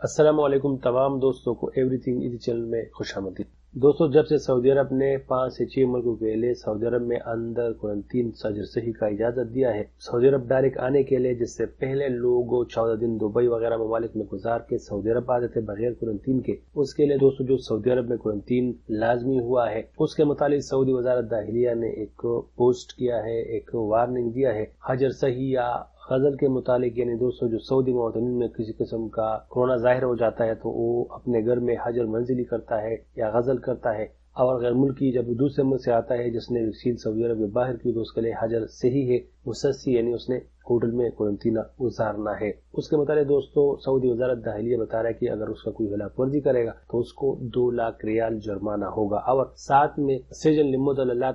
असलम तमाम दोस्तों को एवरीथिंग इजी चैनल में खुश आमदी दोस्तों, जब से सऊदी अरब ने पाँच से छह मुल्कों के लिए सऊदी अरब में अंदर क्वारंटीन सही का इजाज़त दिया है, सऊदी अरब डायरेक्ट आने के लिए जिससे पहले लोग चौदह दिन दुबई वगैरह ममालिक में गुजार के सऊदी अरब आते थे बगैर क्वारंटीन के, उसके लिए दोस्तों, जो सऊदी अरब में क्वारंटीन लाजमी हुआ है, उसके मुतालिक सऊदी वजारत दाखिलिया ने एक पोस्ट किया है, एक वार्निंग दिया है, हजर सही या गज़ल के मुतालिक, यानी दोस्तों, जो सऊदी मोहतन में किसी किस्म का कोरोना ज़ाहिर हो जाता है तो वो अपने घर में हजर मंजिली करता है या गज़ल करता है। और गैर मुल्की जब दूसरे मुल्क से आता है, जिसने वैक्सीन सऊदी अरब में बाहर की तो उसके लिए हजर सही है मुसस्सी यानी उसने होटल में क्वारंटीना गुजारना है। उसके मुताबिक दोस्तों, सऊदी वजारत दाखिलिया बता रहा है कि अगर उसका कोई खिलाफ वर्जी करेगा तो उसको दो लाख रियाल जुर्माना होगा। और साथ में सजन लिमुदाना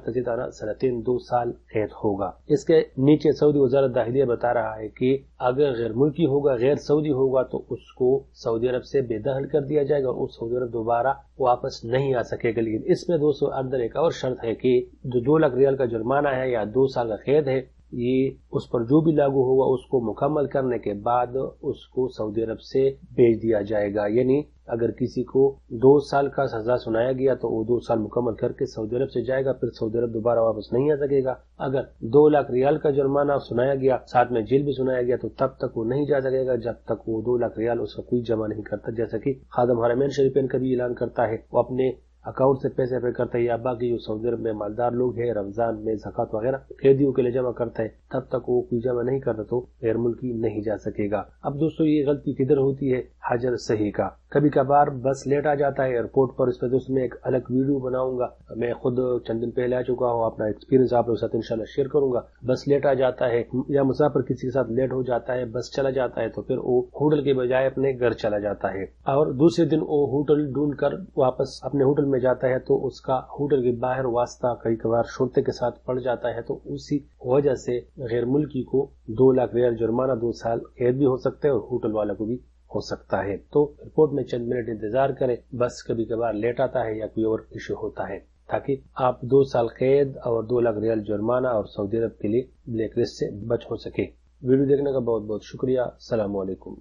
सनतीन दो साल कैद होगा। इसके नीचे सऊदी वजारत दाखिलिया बता रहा है कि अगर गैर मुल्की होगा गैर सऊदी होगा तो उसको सऊदी अरब से बेदखल कर दिया जाएगा और सऊदी अरब दोबारा वापस नहीं आ सकेगा। लेकिन इसमें दोस्तों, अंदर एक और शर्त है कि जो दो लाख रियाल का जुर्माना है या दो साल का कैद है ये उस पर जो भी लागू होगा, उसको मुकम्मल करने के बाद उसको सऊदी अरब से भेज दिया जाएगा। यानी अगर किसी को दो साल का सजा सुनाया गया तो वो दो साल मुकम्मल करके सऊदी अरब से जाएगा, फिर सऊदी अरब दोबारा वापस नहीं आ सकेगा। अगर दो लाख रियाल का जुर्माना सुनाया गया, साथ में जेल भी सुनाया गया तो तब तक वो नहीं जा सकेगा, जब तक वो दो लाख रियाल उसका कोई जमा नहीं करता। जैसा की खादम हरमैन शरीफेन का भी ऐलान करता है, वो अपने अकाउंट से पैसे पे करता है, या बाकी जो सऊदी अरब में मालदार लोग हैं, रमज़ान में जक़ात वगैरह, कैदियों के लिए जमा करता है, तब तक वो कोई जमा नहीं करता तो गैर मुल्की नहीं जा सकेगा। अब दोस्तों, ये गलती किधर होती है? हजर सही का। कभी कभार बस लेट आ जाता है एयरपोर्ट पर, इस पर दोस्तों मैं एक अलग वीडियो बनाऊँगा। मैं खुद चंद दिन पहले आ चुका हूँ, अपना एक्सपीरियंस आप लोग साथ इंशाल्लाह शेयर करूँगा। बस लेट आ जाता है, या मुसाफिर किसी के साथ लेट हो जाता है, बस चला जाता है तो फिर वो होटल के बजाय अपने घर चला जाता है। और दूसरे दिन वो होटल ढूंढ कर वापस अपने होटल में जाता है तो उसका होटल के बाहर वास्ता कई कबार शोरते के साथ पड़ जाता है तो उसी वजह से गैर मुल्की को दो लाख रियाल जुर्माना दो साल कैद भी हो सकते हैं और होटल वाला को भी हो सकता है। तो रिपोर्ट में चंद मिनट इंतज़ार करें, बस कभी कभार लेट आता है या कोई और इश्यू होता है, ताकि आप दो साल कैद और दो लाख रियाल जुर्माना और सऊदी अरब के लिए ब्लैक लिस्ट से बच हो सके। वीडियो देखने का बहुत बहुत शुक्रिया सलामकुम